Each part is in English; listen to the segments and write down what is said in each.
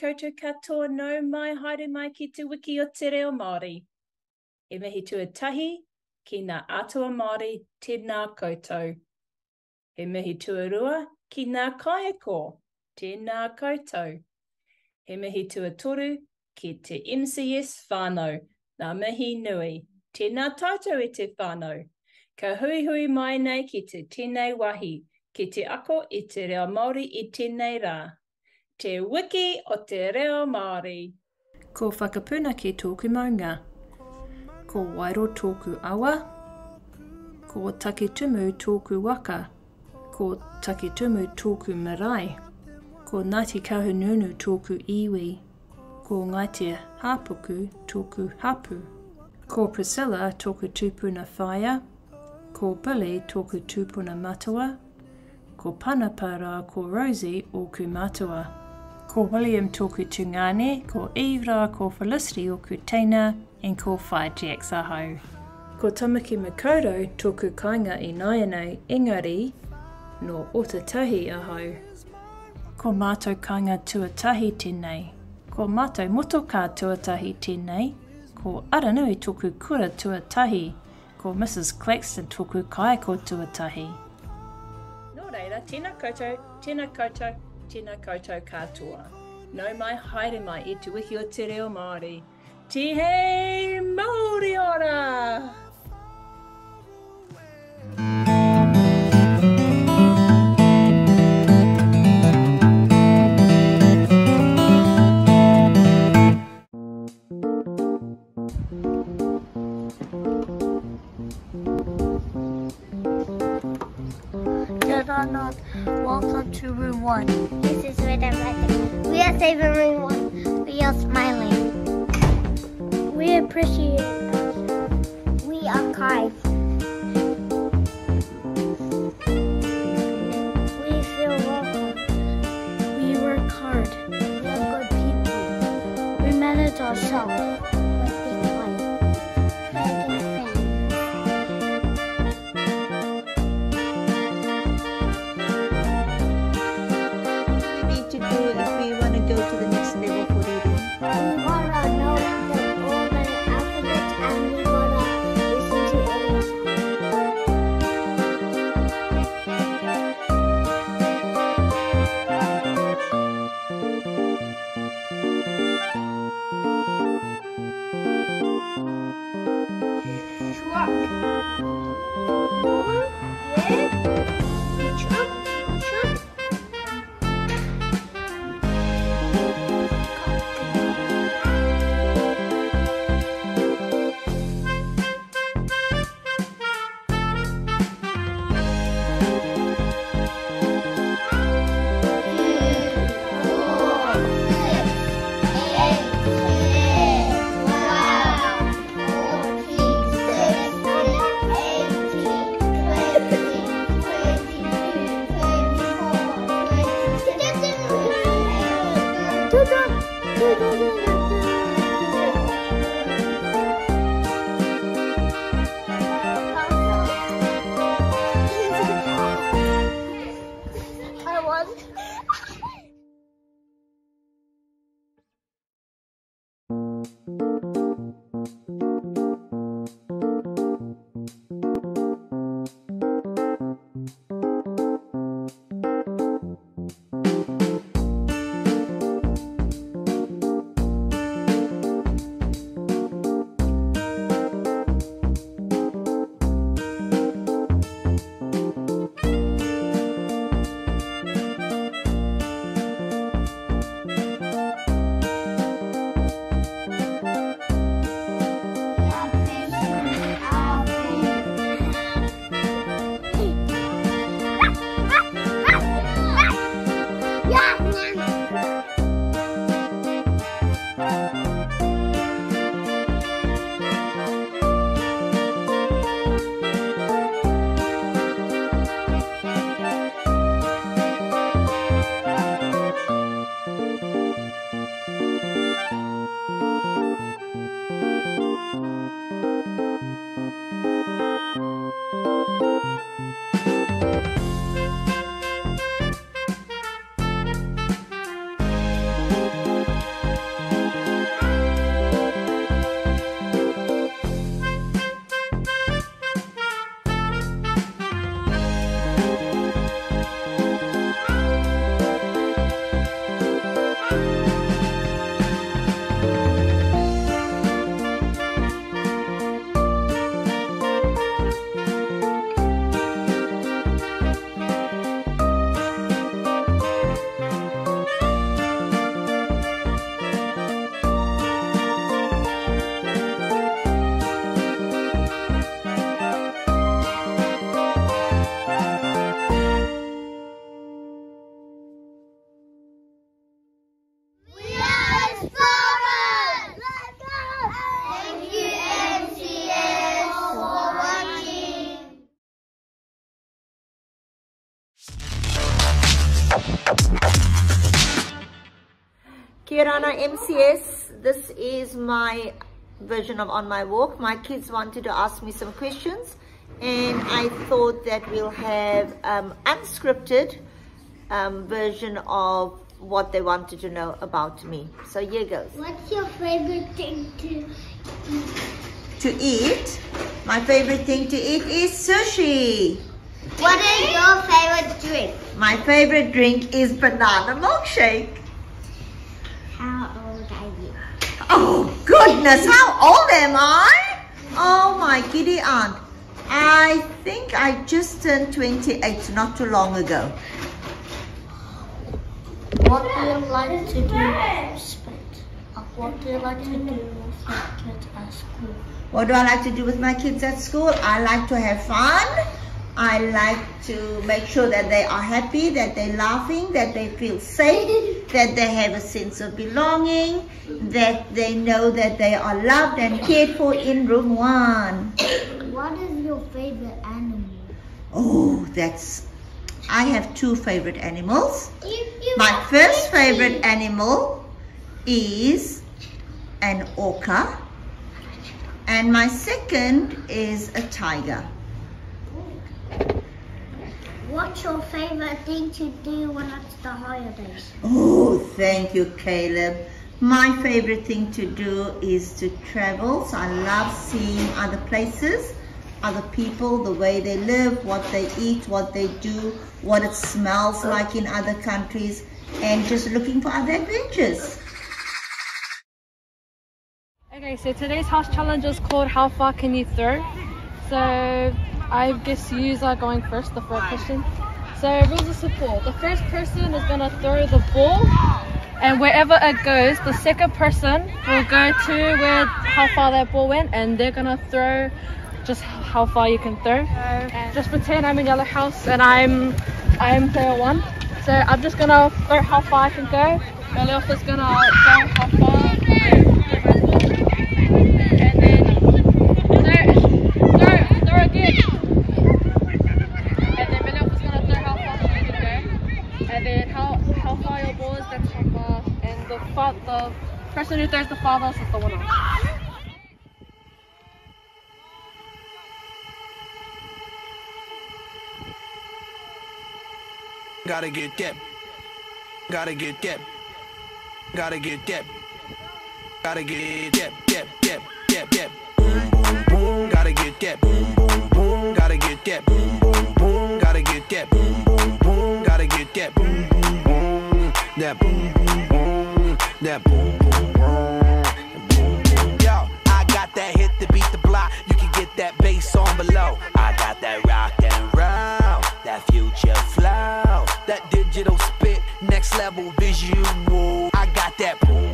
koutou katoa no mai haere mai ki te wiki o te reo Māori. E mihi tuatahi ki ngā atua Māori tēnā koutou. He mihi tuarua ki ngā kaiako tēnā koutou. He mihi tuatoru ki te MCS whānau, ngā mihi nui. Tēnā tātou e te whānau. Ka hui hui mai nei ki te tēnei wahi, ki te ako i te reo Māori i tēnei rā. Te wiki o te reo Māori. Ko whakapuna ki tōku maunga. Ko wairo tōku awa. Ko takitumu tōku waka. Ko takitumu tōku marae. Ko Ngāti Kahununu tōku iwi. Ko Ngāti Hāpuku tōku hapu. Ko Priscilla tōku tūpuna whaia. Ko Billy tōku tūpuna matua. Ko Panapara ko Rosie o kumatua. Ko William tōku tungane, ko Ivra ko Felicity o kuteina, and ko Whai Jax ahau. Ko Tamaki Makoto tōku kainga i Naianei, engari, no Otatahi ahau. Ko mātou kainga tuatahi tēnei. Ko mātou motoka tuatahi tēnei. Ko Aranui tōku kura tuatahi. Ko Mrs. Claxton tōku kaiko tuatahi. Nō reira, tēnā koutou, tēnā koutou, tēnā koutou katoa. Nau mai haere mai i te wiki o te reo Māori. Tihei Māori ora! Good not, welcome to room one. This is and Red. We are saving room one. We are smiling. We appreciate We are kind. Kirana MCS, this is my version of On My Walk. My kids wanted to ask me some questions and I thought that we'll have um, unscripted um, version of what they wanted to know about me. So here goes. What's your favorite thing to To eat, my favorite thing to eat is sushi. What is your favorite drink? My favorite drink is banana milkshake. How old are you? Oh goodness, how old am I? Oh my giddy aunt. I think I just turned 28 not too long ago. What do you like to do? What do you like to do with your kids at school? What do I like to do with my kids at school? I like to have fun. I like to make sure that they are happy, that they're laughing, that they feel safe, that they have a sense of belonging, that they know that they are loved and cared for in room one. What is your favorite animal? Oh, that's. I have two favorite animals. You, you My first favorite animal is an orca, and my second is a tiger. What's your favorite thing to do when it's the holidays? Oh, thank you, Caleb. My favorite thing to do is to travel. So I love seeing other places, other people, the way they live, what they eat, what they do, what it smells like in other countries, and just looking for other adventures. Okay, so today's house challenge is called How Far Can You Throw? So I guess you are going first, the first question. So rules of support. The first person is gonna throw the ball and wherever it goes, the second person will go to where how far that ball went and they're gonna throw just how far you can throw. Just pretend I'm in yellow house and I'm I'm player one. So I'm just gonna throw how far I can go. Melioff is gonna throw how far and then throw, throw, throw again. And then Melioff is gonna throw how far you can go. And then how how far your ball is, that's how far. And the far, the who throws the farthest is the winner. Gotta get that. Gotta get that. Gotta get that. Gotta get that, that, that, that, that. Boom, boom, boom. Gotta get that. Boom, boom, boom. Gotta get that. Boom, boom, boom. Gotta get that. Boom, boom, boom. Gotta get that. Boom, boom, boom. That boom, boom, boom. That boom, boom, boom. Boom, boom. Yo, I got that hit to beat the block. You can get that bass on below. I got that rock and roll, that future flow, that digital spit, next level visual. I got that boom.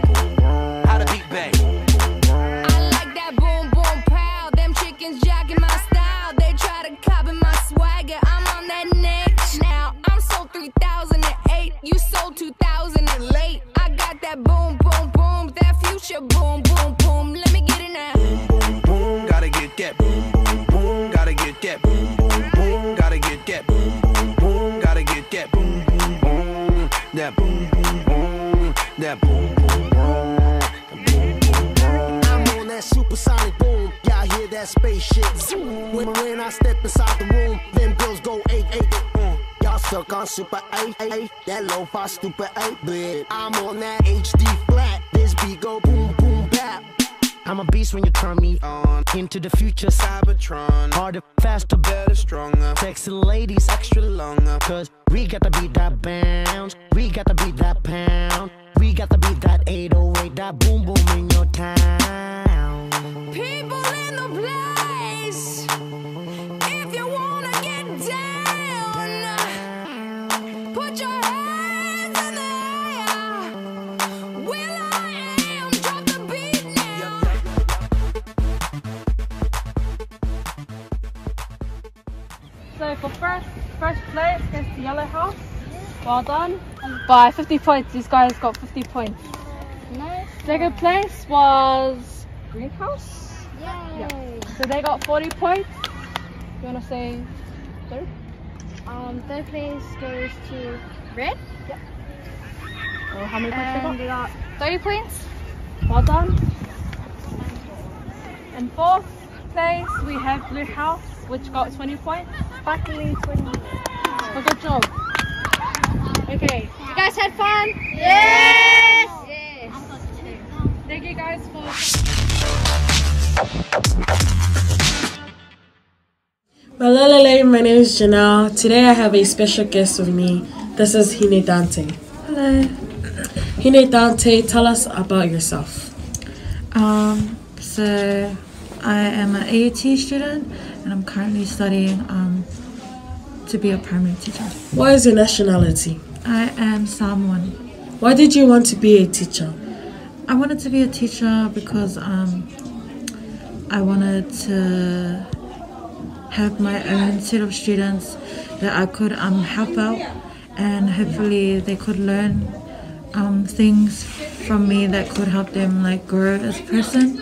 Zoom. When, I step inside the room, them girls go eight eight. Y'all stuck on super eight eight. That low fi stupid eight bit. I'm on that HD flat. This beat go boom boom bap. I'm a beast when you turn me on into the future. Cybertron. Harder, faster, Better, stronger. sexy ladies. Extra longer. Cause we got to beat that bounce. We got to beat that pound. We got to beat that 808. That boom boom in your town. People in the place. If you wanna get down, put your hands in the air. Will I am, drop the beat now. So for first first place against the yellow house, well done. By 50 points, these guys got 50 points. Nice. Second place was Greenhouse. Yay. So they got 40 points. You wanna say third? Um, third place goes to Red. Oh, how many points And they we got? got three points. Well done. And fourth place, we have Blue House, which got 20 points. Buckley 20. Well, good job. Okay. You guys had fun? Yes! Yes. Thank you guys for. Malalele, my name is Janelle. Today I have a special guest with me. This is Hine Dante. Hello. Hine Dante, tell us about yourself. Um, so I am an AUT student and I'm currently studying um, to be a primary teacher. What is your nationality? I am Samoan. Why did you want to be a teacher? I wanted to be a teacher because um, I wanted to have my own set of students that I could um, help out and hopefully they could learn um, things from me that could help them like grow as a person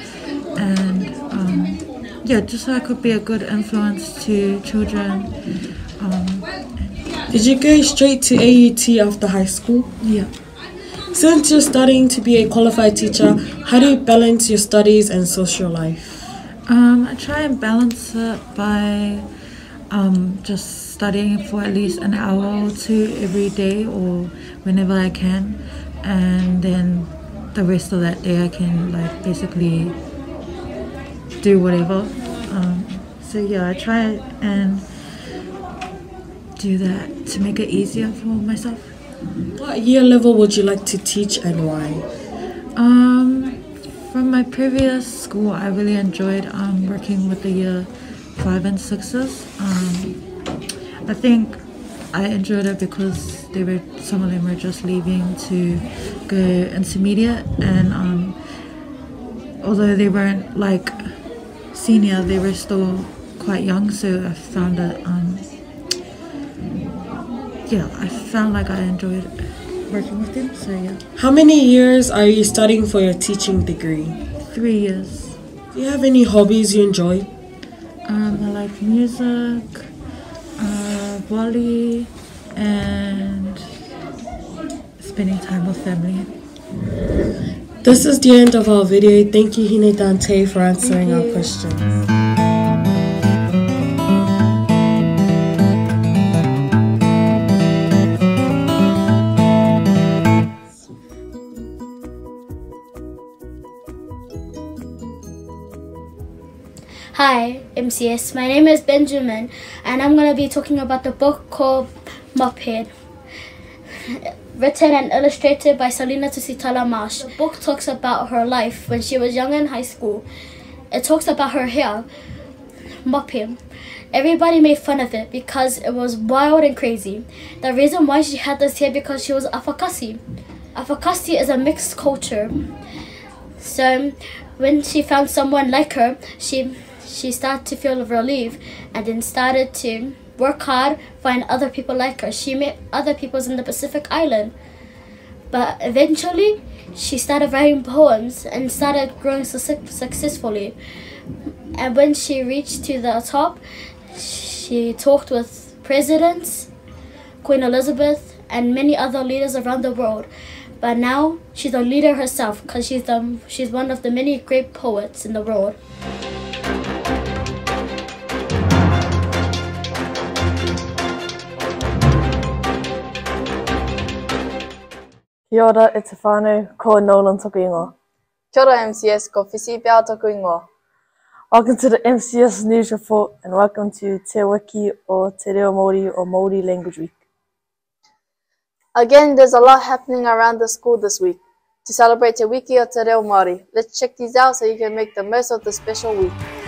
and um, yeah just so I could be a good influence to children um, Did you go straight to AUT after high school? yeah Since you're studying to be a qualified teacher, how do you balance your studies and social life? Um, I try and balance it by um, just studying for at least an hour or two every day or whenever I can, and then the rest of that day I can like basically do whatever. Um, so yeah, I try and do that to make it easier for myself. What year level would you like to teach and why? Um, from my previous school, I really enjoyed um, working with the year five and sixes. Um, I think I enjoyed it because they were some of them were just leaving to go intermediate, and um, although they weren't like senior, they were still quite young. So I found it. Um, yeah, I found like I enjoyed working with them. So yeah. How many years are you studying for your teaching degree? Three years. Do you have any hobbies you enjoy? Um, I like music, uh, volley, and spending time with family. This is the end of our video. Thank you, Hine Dante, for answering our questions. MCS. My name is Benjamin, and I'm going to be talking about the book called Mophead. Written and illustrated by Selina Tusitala Marsh. The book talks about her life when she was young in high school. It talks about her hair, mopping. Everybody made fun of it because it was wild and crazy. The reason why she had this hair because she was Afakasi. Afakasi is a mixed culture. So when she found someone like her, she she started to feel relief and then started to work hard, find other people like her. She met other peoples in the Pacific Island. But eventually, she started writing poems and started growing suc- successfully. And when she reached to the top, she talked with presidents, Queen Elizabeth, and many other leaders around the world. But now she's a leader herself because she's she's one of the many great poets in the world. Kia ora, e te whānau, ko Nolan toku ingoa. Kia ora MCS, ko Whisi Pia toku ingoa. Welcome to the MCS News Report and welcome to Te Wiki o Te Reo Māori o Māori Language Week. Again, there's a lot happening around the school this week. To celebrate Te Wiki o Te Reo Māori, let's check these out so you can make the most of the special week.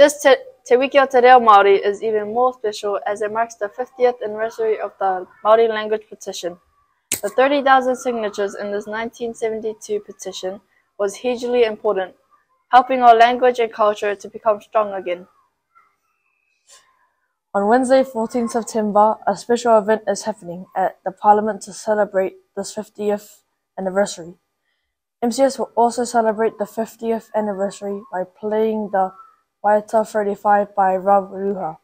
This Te, o Te Reo Māori is even more special as it marks the 50th anniversary of the Māori language petition. The 30,000 signatures in this 1972 petition was hugely important, helping our language and culture to become strong again. On Wednesday, 14 September, a special event is happening at the Parliament to celebrate this 50th anniversary. MCS will also celebrate the 50th anniversary by playing the Waiata 35 by Rob Ruha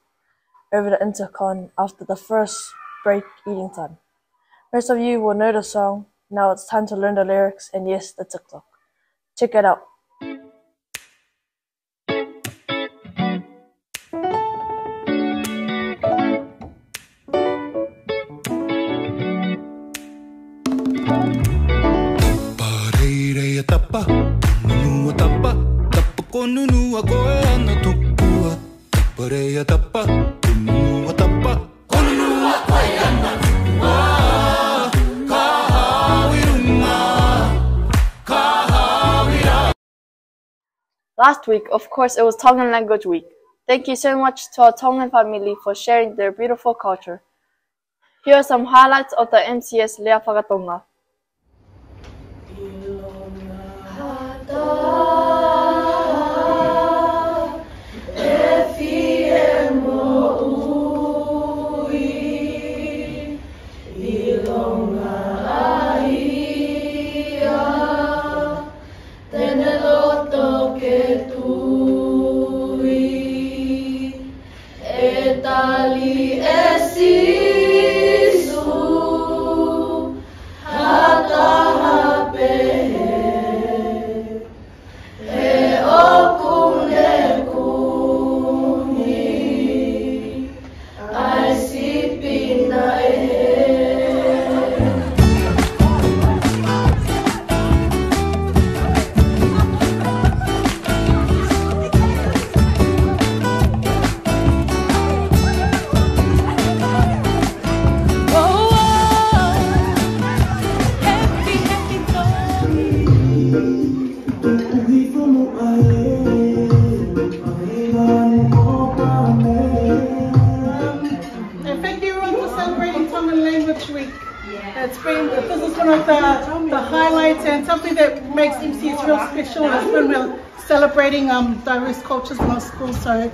over the intercon after the first break eating time. Most of you will know the song. Now it's time to learn the lyrics and yes, the TikTok. Check it out. Last week, of course, it was Tongan Language Week. Thank you so much to our Tongan family for sharing their beautiful culture. Here are some highlights of the MCS Lea Fakatonga. Celebrating um, diverse cultures in our schools. So,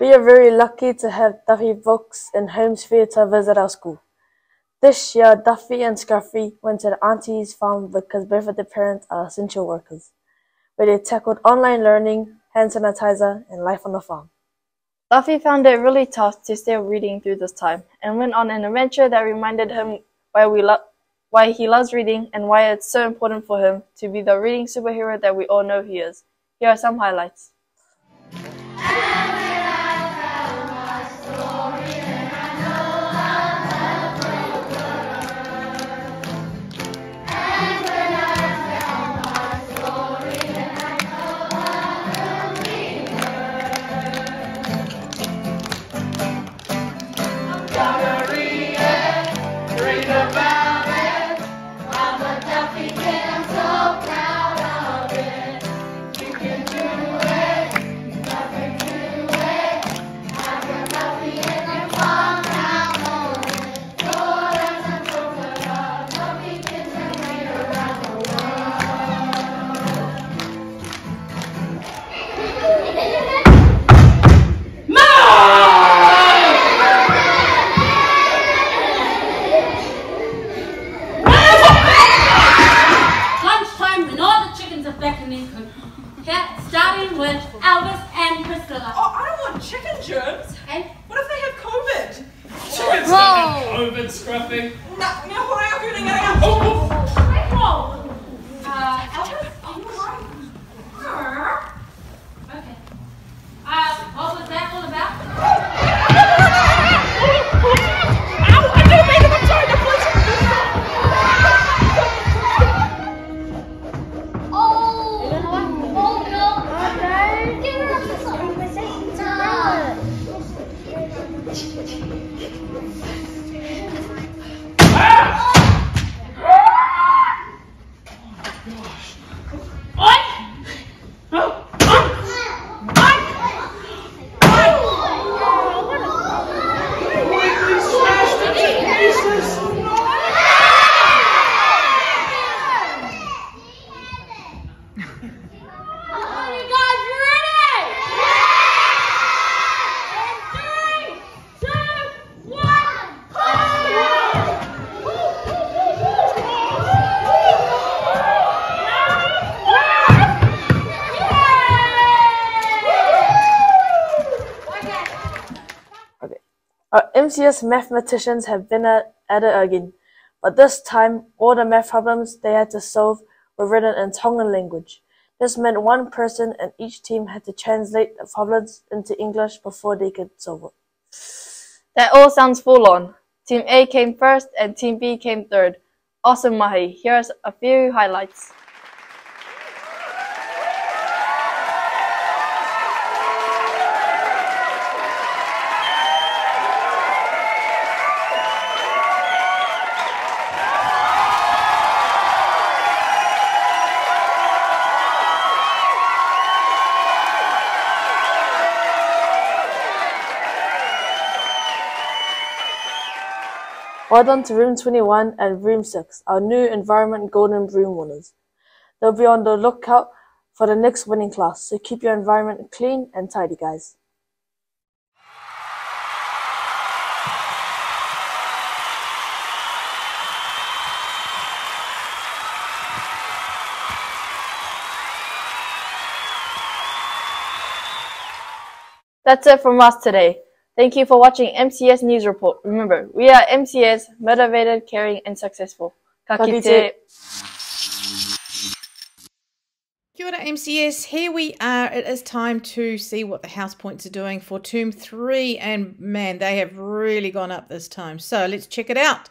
We are very lucky to have Duffy Books and Home Theatre visit our school. This year, Duffy and Scruffy went to the auntie's farm because both of their parents are essential workers, where they tackled online learning, hand sanitizer, and life on the farm. Duffy found it really tough to stay reading through this time and went on an adventure that reminded him why we lo- why he loves reading and why it's so important for him to be the reading superhero that we all know he is. Here are some highlights. MCS mathematicians have been at, at it again, but this time all the math problems they had to solve were written in Tongan language. This meant one person and each team had to translate the problems into English before they could solve it. That all sounds full on. Team A came first and Team B came third. Awesome, Mahi. Here's a few highlights. Well done to Room 21 and Room 6, our new Environment Golden Broom winners. They'll be on the lookout for the next winning class, so keep your environment clean and tidy, guys. That's it from us today. Thank you for watching MCS News Report. Remember, we are MCS, motivated, caring, and successful. Ka kite. kite. Kia ora MCS, here we are. It is time to see what the house points are doing for term three, and man, they have really gone up this time. So let's check it out.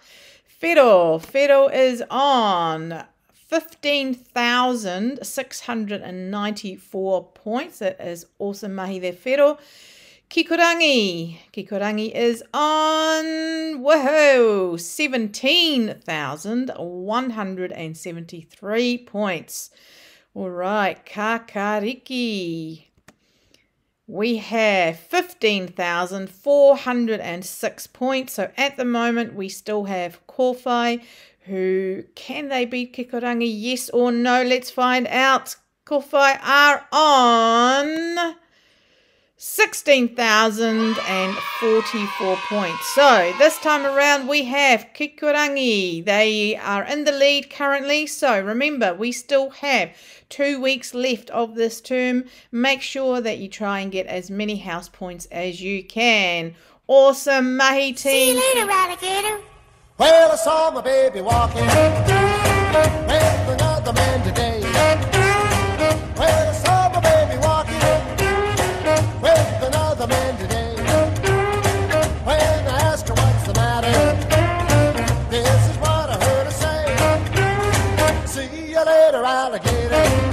Whero, Whero is on 15,694 points. That is awesome mahi there, Whero. Kikorangi. Kikorangi is on, woohoo, 17,173 points. All right, Kakariki. We have 15,406 points. So at the moment, we still have Kowhai, who can they beat Kikorangi? Yes or no? Let's find out. Kowhai are on 16,044 points. So this time around we have Kikorangi. They are in the lead currently. So remember, we still have two weeks left of this term. Make sure that you try and get as many house points as you can. Awesome, Mahi team. See you later, alligator. Well, I saw my baby walking alligator.